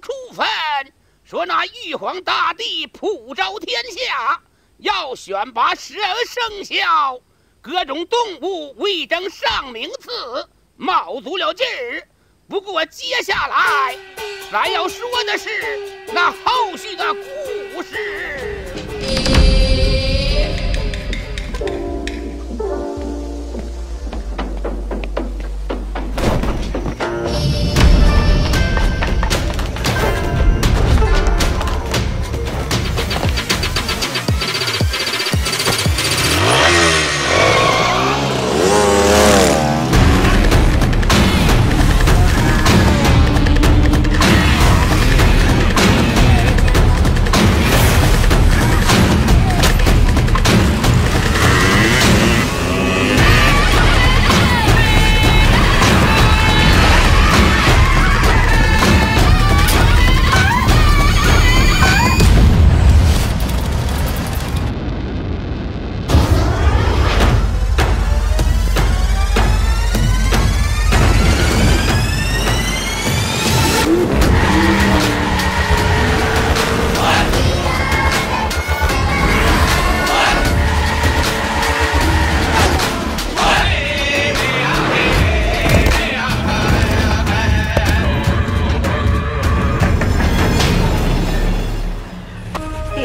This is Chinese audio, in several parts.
处分，说那玉皇大帝普照天下，要选拔十二生肖，各种动物为争上名次，卯足了劲儿。不过接下来咱要说的是那后续的故事。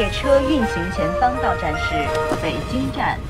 列车运行前方到站是北京站。